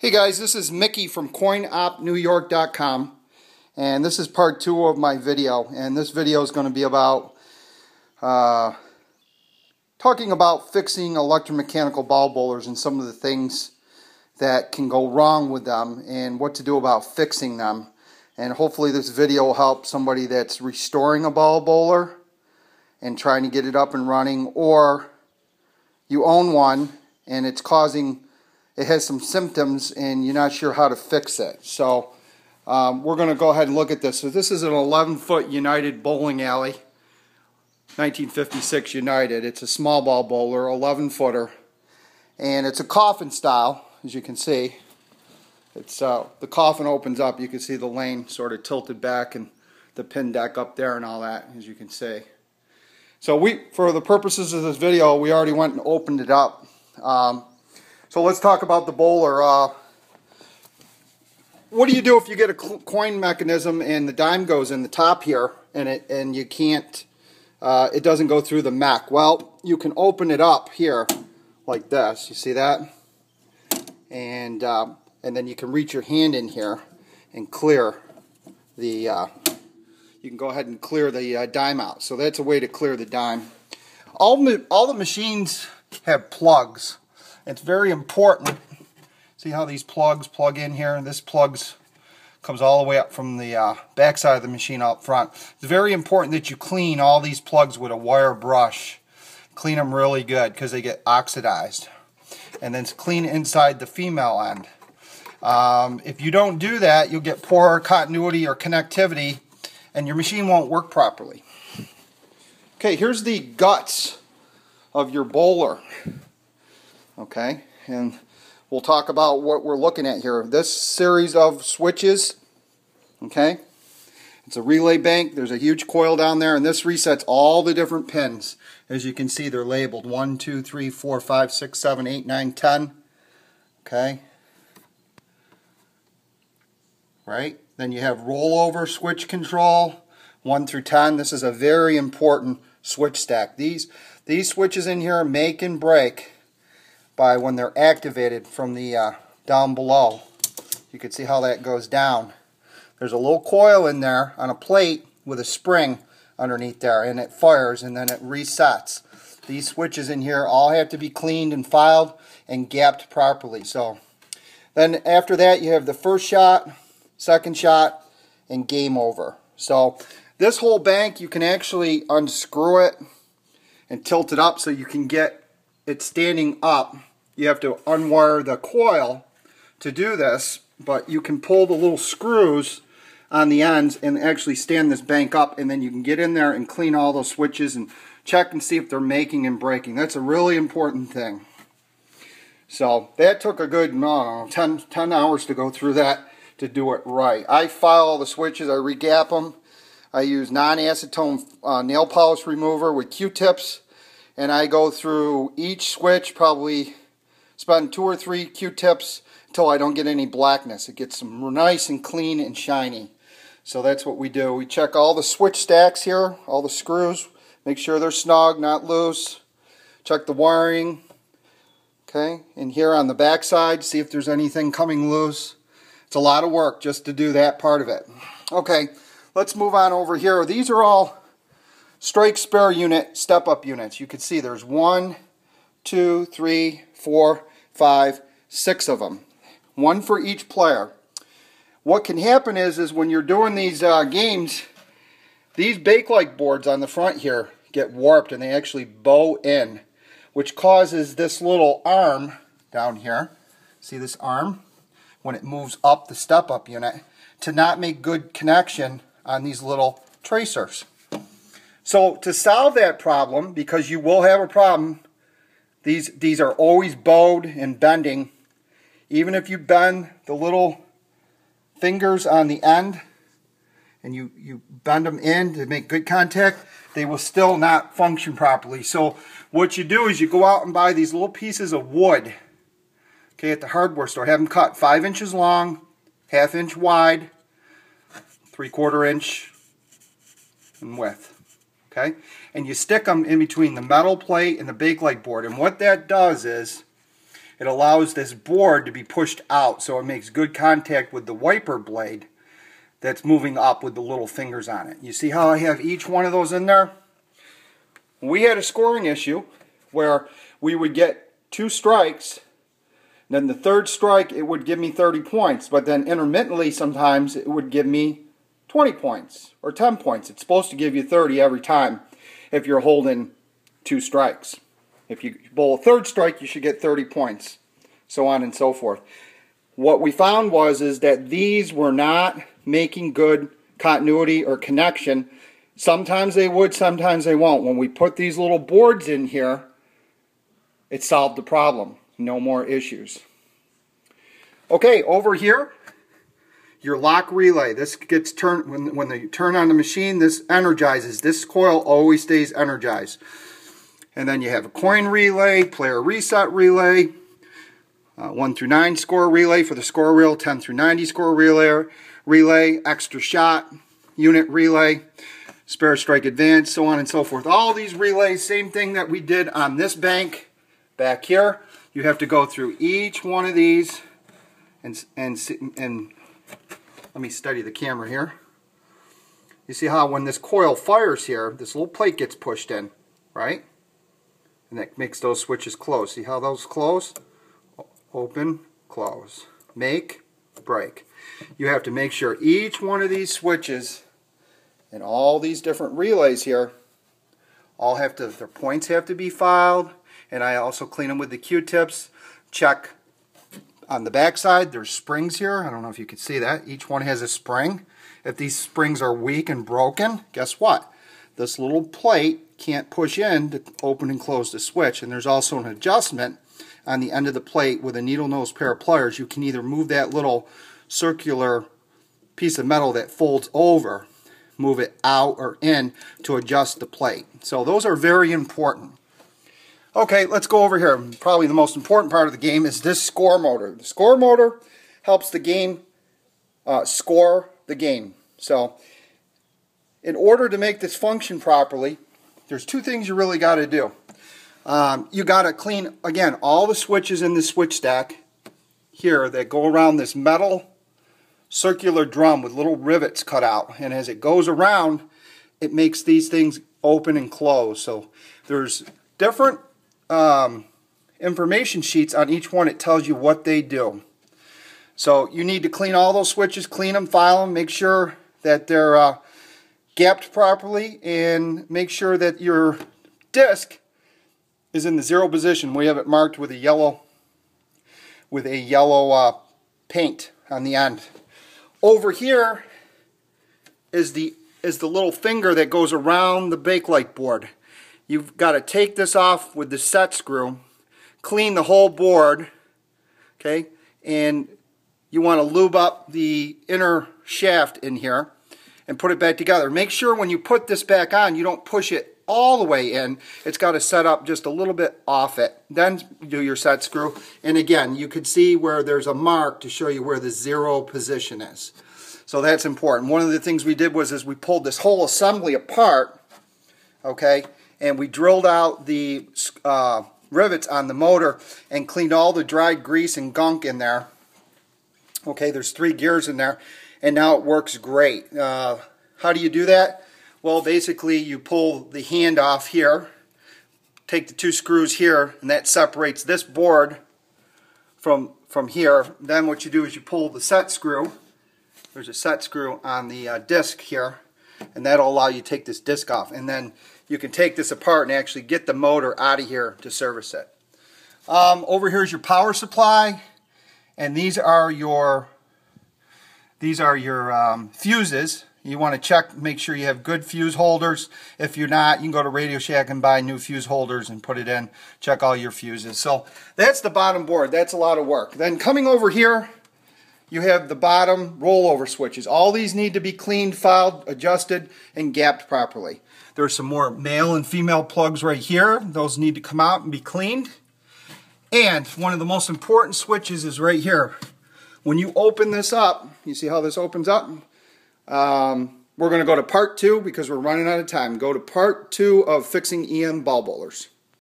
Hey guys, this is Mickey from CoinOpNewYork.com and this is part two of my video and this video is going to be about uh, talking about fixing electromechanical ball bowlers and some of the things that can go wrong with them and what to do about fixing them. And hopefully this video will help somebody that's restoring a ball bowler and trying to get it up and running or you own one and it's causing it has some symptoms and you're not sure how to fix it. So um, we're going to go ahead and look at this. So this is an 11 foot United bowling alley, 1956 United. It's a small ball bowler, 11 footer, and it's a coffin style, as you can see. It's uh, the coffin opens up. You can see the lane sort of tilted back and the pin deck up there and all that, as you can see. So we, for the purposes of this video, we already went and opened it up. Um, so let's talk about the bowler. Uh, what do you do if you get a coin mechanism and the dime goes in the top here and it and you can't, uh, it doesn't go through the mech? Well, you can open it up here like this. You see that? And uh, and then you can reach your hand in here and clear the. Uh, you can go ahead and clear the uh, dime out. So that's a way to clear the dime. All all the machines have plugs it's very important. See how these plugs plug in here? This plugs comes all the way up from the uh, back side of the machine up front. It's very important that you clean all these plugs with a wire brush. Clean them really good because they get oxidized. And then clean inside the female end. Um, if you don't do that, you'll get poor continuity or connectivity and your machine won't work properly. Okay, here's the guts of your bowler okay? And we'll talk about what we're looking at here. This series of switches, okay? It's a relay bank. There's a huge coil down there, and this resets all the different pins. As you can see, they're labeled 1, 2, 3, 4, 5, 6, 7, 8, 9, 10. Okay? Right? Then you have rollover switch control, 1 through 10. This is a very important switch stack. These, these switches in here make and break by when they're activated from the uh, down below. You can see how that goes down. There's a little coil in there on a plate with a spring underneath there and it fires and then it resets. These switches in here all have to be cleaned and filed and gapped properly. So then after that you have the first shot, second shot, and game over. So this whole bank you can actually unscrew it and tilt it up so you can get it standing up you have to unwire the coil to do this, but you can pull the little screws on the ends and actually stand this bank up and then you can get in there and clean all those switches and check and see if they're making and breaking. That's a really important thing. So that took a good no, 10, 10 hours to go through that to do it right. I file all the switches, I regap them. I use non-acetone uh, nail polish remover with Q-tips and I go through each switch probably spend two or three Q-tips until I don't get any blackness. It gets nice and clean and shiny. So that's what we do. We check all the switch stacks here, all the screws, make sure they're snug, not loose. Check the wiring. Okay, and here on the back side, see if there's anything coming loose. It's a lot of work just to do that part of it. Okay, let's move on over here. These are all strike spare unit step-up units. You can see there's one, two, three, four, five, six of them. One for each player. What can happen is, is when you're doing these uh, games, these Bakelite boards on the front here get warped and they actually bow in, which causes this little arm down here, see this arm, when it moves up the step-up unit, to not make good connection on these little tracers. So to solve that problem, because you will have a problem these, these are always bowed and bending. Even if you bend the little fingers on the end and you, you bend them in to make good contact, they will still not function properly. So what you do is you go out and buy these little pieces of wood okay, at the hardware store. Have them cut 5 inches long, half inch wide, 3 quarter inch in width okay? And you stick them in between the metal plate and the Bakelite board. And what that does is, it allows this board to be pushed out so it makes good contact with the wiper blade that's moving up with the little fingers on it. You see how I have each one of those in there? We had a scoring issue where we would get two strikes then the third strike it would give me 30 points but then intermittently sometimes it would give me 20 points or 10 points. It's supposed to give you 30 every time if you're holding two strikes. If you bowl a third strike, you should get 30 points, so on and so forth. What we found was is that these were not making good continuity or connection. Sometimes they would, sometimes they won't. When we put these little boards in here, it solved the problem. No more issues. Okay, over here, your lock relay. This gets turned, when, when they turn on the machine, this energizes. This coil always stays energized. And then you have a coin relay, player reset relay, uh, 1 through 9 score relay for the score reel, 10 through 90 score relay, relay, extra shot, unit relay, spare strike advance, so on and so forth. All these relays, same thing that we did on this bank back here. You have to go through each one of these and, and, and let me study the camera here. You see how when this coil fires here, this little plate gets pushed in, right? And that makes those switches close. See how those close? Open, close. Make, break. You have to make sure each one of these switches and all these different relays here all have to, their points have to be filed and I also clean them with the Q-tips. Check on the back side, there's springs here. I don't know if you can see that. Each one has a spring. If these springs are weak and broken, guess what? This little plate can't push in to open and close the switch. And there's also an adjustment on the end of the plate with a needle nose pair of pliers. You can either move that little circular piece of metal that folds over, move it out or in to adjust the plate. So those are very important. Okay, let's go over here. Probably the most important part of the game is this score motor. The score motor helps the game uh, score the game. So, in order to make this function properly, there's two things you really got to do. Um, you got to clean, again, all the switches in the switch stack here that go around this metal circular drum with little rivets cut out. And as it goes around, it makes these things open and close. So there's different um, information sheets on each one. It tells you what they do. So you need to clean all those switches, clean them, file them, make sure that they're uh, gapped properly, and make sure that your disc is in the zero position. We have it marked with a yellow with a yellow uh, paint on the end. Over here is the is the little finger that goes around the bakelite board. You've got to take this off with the set screw, clean the whole board, okay, and you want to lube up the inner shaft in here and put it back together. Make sure when you put this back on, you don't push it all the way in. It's got to set up just a little bit off it. Then do your set screw. And again, you can see where there's a mark to show you where the zero position is. So that's important. One of the things we did was is we pulled this whole assembly apart, okay, and we drilled out the uh, rivets on the motor and cleaned all the dried grease and gunk in there. Okay, there's three gears in there, and now it works great. Uh, how do you do that? Well, basically, you pull the hand off here, take the two screws here, and that separates this board from, from here. Then what you do is you pull the set screw. There's a set screw on the uh, disc here, and that'll allow you to take this disc off. And then you can take this apart and actually get the motor out of here to service it. Um, over here is your power supply, and these are your these are your um, fuses. You want to check, make sure you have good fuse holders. If you're not, you can go to Radio Shack and buy new fuse holders and put it in. Check all your fuses. So that's the bottom board. That's a lot of work. Then coming over here, you have the bottom rollover switches. All these need to be cleaned, filed, adjusted, and gapped properly. There's some more male and female plugs right here. Those need to come out and be cleaned. And one of the most important switches is right here. When you open this up, you see how this opens up? Um, we're going to go to part two because we're running out of time. Go to part two of fixing EM ball bowlers.